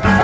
Bye.